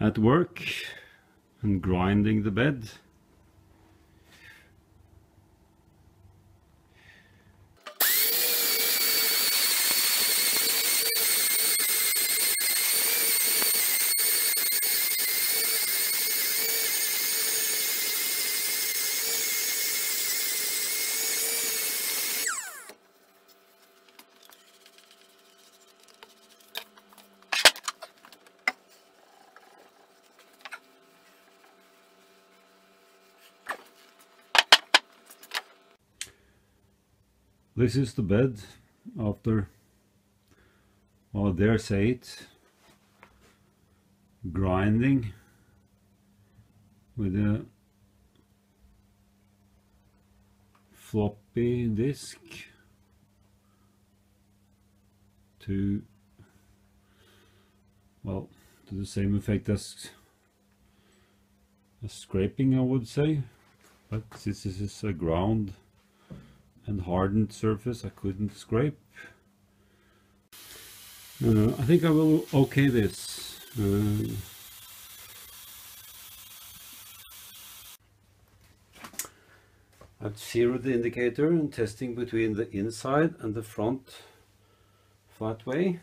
at work and grinding the bed. This is the bed after, well, dare say it, grinding with a floppy disk to, well, to the same effect as, as scraping, I would say, but this is a ground and hardened surface I couldn't scrape. Uh, I think I will okay this. Uh, I've zeroed the indicator and testing between the inside and the front flatway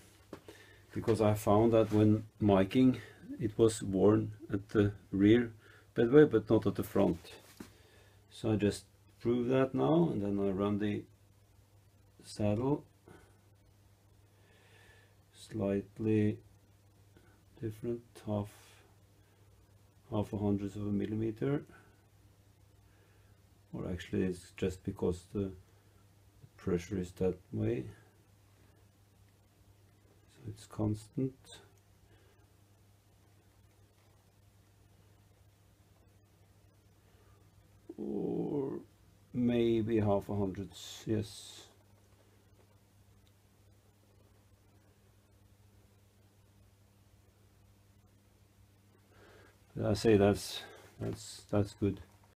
because I found that when miking it was worn at the rear bedway but not at the front. So I just prove that now and then I run the saddle. Slightly different half half a hundredth of a millimeter. Or actually it's just because the pressure is that way. So it's constant or maybe half a hundred, yes. I say that's that's that's good.